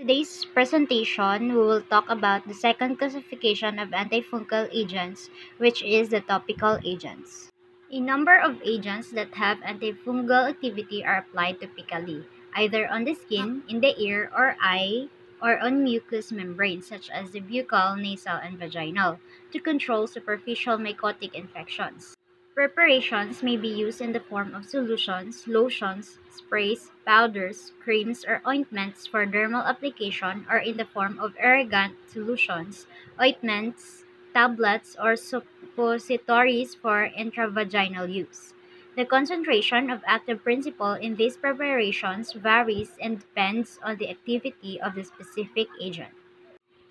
today's presentation, we will talk about the second classification of antifungal agents, which is the topical agents. A number of agents that have antifungal activity are applied topically, either on the skin, in the ear or eye, or on mucous membranes such as the buccal, nasal, and vaginal, to control superficial mycotic infections. Preparations may be used in the form of solutions, lotions, sprays, powders, creams, or ointments for dermal application or in the form of irrigant solutions, ointments, tablets, or suppositories for intravaginal use. The concentration of active principle in these preparations varies and depends on the activity of the specific agent.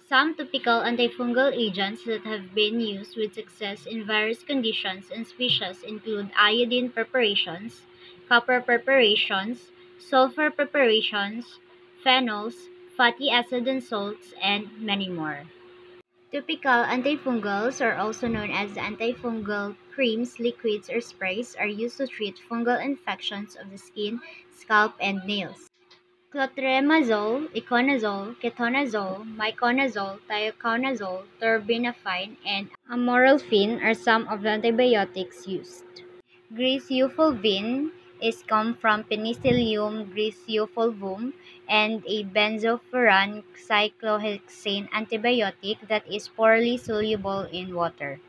Some topical antifungal agents that have been used with success in various conditions and species include iodine preparations, copper preparations, sulfur preparations, phenols, fatty acid and salts, and many more. Topical antifungals, or also known as antifungal creams, liquids, or sprays, are used to treat fungal infections of the skin, scalp, and nails. Clotrimazole, econazole, ketonazole, miconazole, tioconazole, terbinafine, and amorolfine are some of the antibiotics used. Griseofulvin is come from Penicillium griseofulvum and a benzofuran cyclohexane antibiotic that is poorly soluble in water.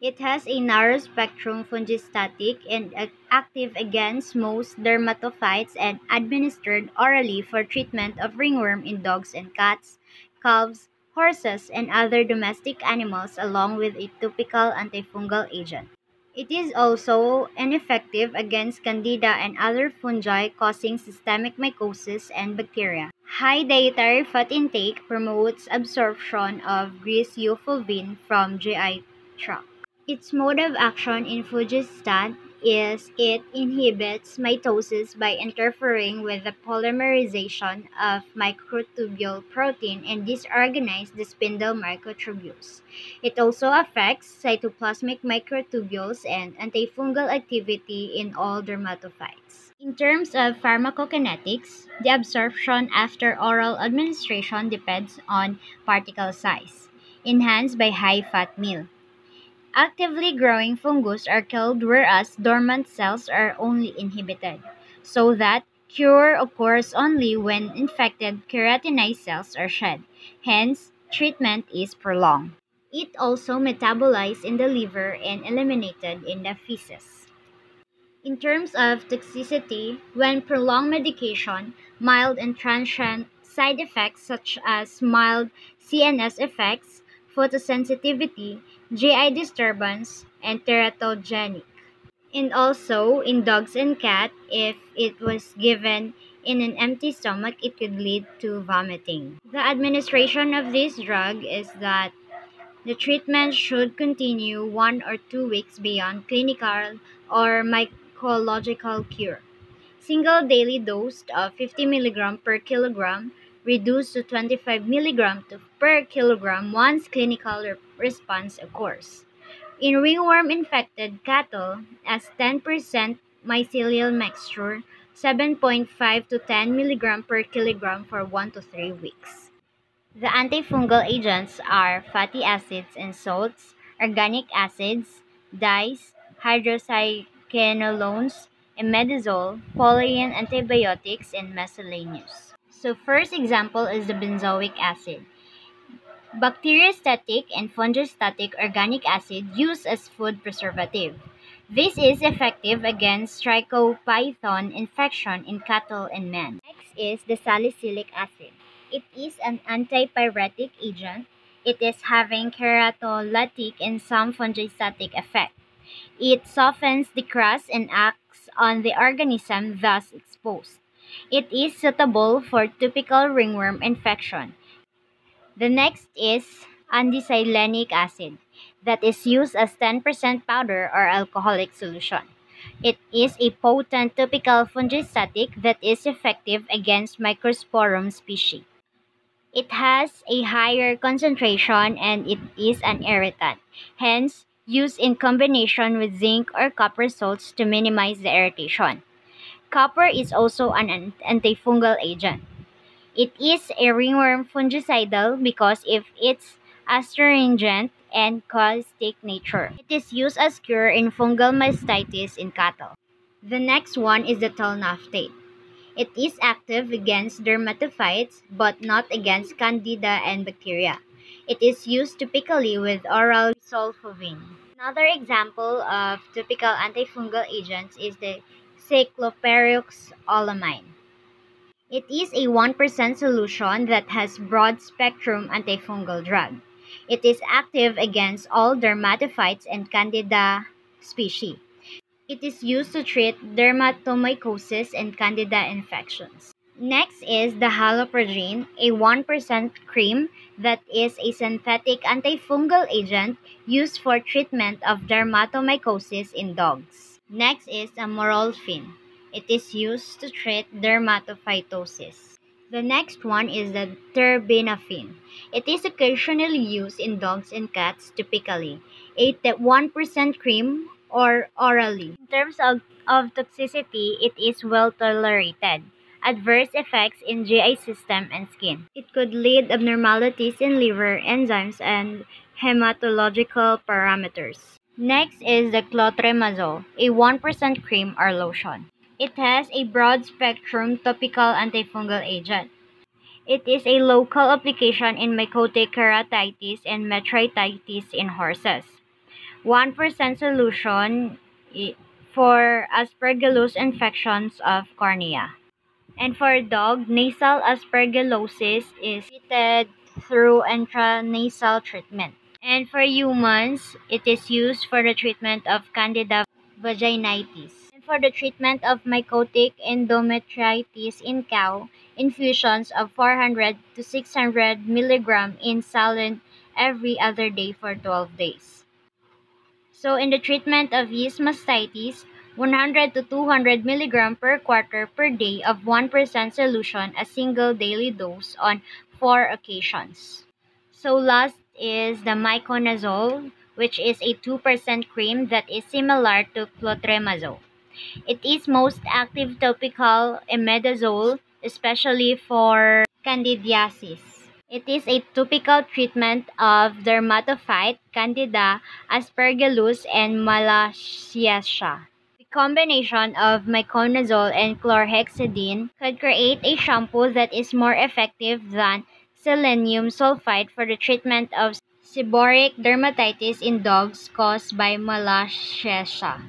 It has a narrow-spectrum fungistatic and active against most dermatophytes and administered orally for treatment of ringworm in dogs and cats, calves, horses, and other domestic animals along with a topical antifungal agent. It is also ineffective against candida and other fungi causing systemic mycosis and bacteria. High dietary fat intake promotes absorption of griseofulvin from GI tract. Its mode of action in phlogiston is it inhibits mitosis by interfering with the polymerization of microtubule protein and disorganizes the spindle microtubules. It also affects cytoplasmic microtubules and antifungal activity in all dermatophytes. In terms of pharmacokinetics, the absorption after oral administration depends on particle size, enhanced by high-fat meal. Actively growing fungus are killed whereas dormant cells are only inhibited, so that cure occurs only when infected keratinized cells are shed. Hence, treatment is prolonged. It also metabolized in the liver and eliminated in the feces. In terms of toxicity, when prolonged medication, mild and transient side effects such as mild CNS effects, photosensitivity, GI disturbance, and teratogenic. And also, in dogs and cats, if it was given in an empty stomach, it could lead to vomiting. The administration of this drug is that the treatment should continue one or two weeks beyond clinical or mycological cure. Single daily dose of 50 mg per kilogram reduced to 25 mg per kilogram once clinical response occurs. In ringworm-infected cattle, as 10% mycelial mixture, 7.5 to 10 mg per kilogram for 1 to 3 weeks. The antifungal agents are fatty acids and salts, organic acids, dyes, hydrocyquinolones, imidazole, Foliarian antibiotics, and miscellaneous. So first example is the benzoic acid. Bacteriostatic and fungistatic organic acid used as food preservative. This is effective against trichophyton infection in cattle and men. Next is the salicylic acid. It is an antipyretic agent. It is having keratolytic and some fungistatic effect. It softens the crust and acts on the organism thus exposed. It is suitable for typical ringworm infection. The next is undecylenic acid that is used as 10% powder or alcoholic solution. It is a potent topical fungistatic that is effective against Microsporum species. It has a higher concentration and it is an irritant, hence used in combination with zinc or copper salts to minimize the irritation. Copper is also an antifungal agent. It is a ringworm fungicidal because if it's astringent and caustic nature. It is used as cure in fungal mastitis in cattle. The next one is the tolnaftate. It is active against dermatophytes but not against candida and bacteria. It is used typically with oral sulfovine. Another example of typical antifungal agents is the ciclopirox olamine. It is a 1% solution that has broad-spectrum antifungal drug. It is active against all dermatophytes and candida species. It is used to treat dermatomycosis and candida infections. Next is the haloperidol, a 1% cream that is a synthetic antifungal agent used for treatment of dermatomycosis in dogs. Next is amorolfine. It is used to treat dermatophytosis. The next one is the terbinafine. It is occasionally used in dogs and cats typically. A 1% cream or orally. In terms of, of toxicity, it is well tolerated. Adverse effects in GI system and skin. It could lead abnormalities in liver enzymes and hematological parameters. Next is the clotrimazole, a 1% cream or lotion. It has a broad spectrum topical antifungal agent. It is a local application in mycotic keratitis and metritis in horses. 1% solution for aspergillus infections of cornea. And for dog, nasal aspergillosis is treated through intranasal treatment. And for humans, it is used for the treatment of candida vaginitis. And for the treatment of mycotic endometritis in cow, infusions of 400 to 600 milligram in saline every other day for 12 days. So in the treatment of yeast mastitis, 100 to 200 milligram per quarter per day of 1% solution a single daily dose on 4 occasions. So last is the miconazole, which is a 2% cream that is similar to clotrimazole. It is most active topical imidazole, especially for candidiasis. It is a topical treatment of dermatophyte, candida, aspergillus, and malassezia. The combination of miconazole and chlorhexidine could create a shampoo that is more effective than selenium sulfite for the treatment of seborrheic dermatitis in dogs caused by malassezia.